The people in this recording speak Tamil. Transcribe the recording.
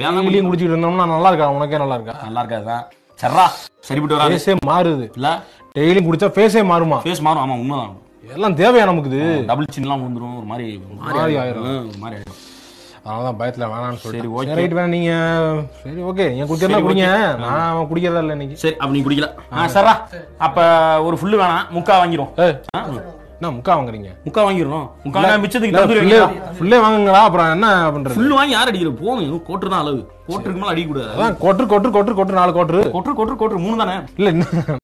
டெய்லியும் குடிச்சிட்டு இருந்தோம்னா நல்லா இருக்கா? உனக்கே நல்லா இருக்கா? நல்லா இருக்காதுதான் சர்ரா சரிப்பட்டு வராது. ஃபேஸே மாறுது. இல்ல? டெய்லியும் குடிச்சா ஃபேஸே மாறுமா? ஃபேஸ் மாறும். ஆமா உண்மைதான். எல்லாம் தேவையா நமக்கு இது டபுள் சின்லாம் விழுந்துரும். ஒரு மாதிரி மாதிரி ஆயிரும். ஒரு மாதிரி ஆயிரும் அதனாலதான் பயத்துல வேணாம்னு சரி, சொல்லி okay. ரைட் வேணா நீங்க சரி ஓகே நீங்க குடிக்கிறதா சரி, குடிங்க. நான் அவன் குடிக்கிறதா இல்ல இன்னைக்கு. சரி அப்ப நீ குடிக்கல. ஆ சர்ரா அப்ப ஒரு ஃபுல்லு வேணாம். முக்கா ஆ, என்ன முக்கா வாங்குறீங்க? முக்கா வாங்கிடணும். முக்கா மிச்சத்துக்கு தந்துரு ஃபுல்லே வாங்குங்களா அப்புறம் என்ன பண்றது? ஃபுல்லு வாங்கி யார் அடிக்கிறது போதும் கோட்டு தான் அளவு. கோட்டுக்கு மேல அடிக்க கூடாது. அதான் கொட்டு கொட்டு கொட்டு கொட்டு நாலு கொட்டு கொட்டு கொட்டு கொட்டு மூணு தானே? இல்ல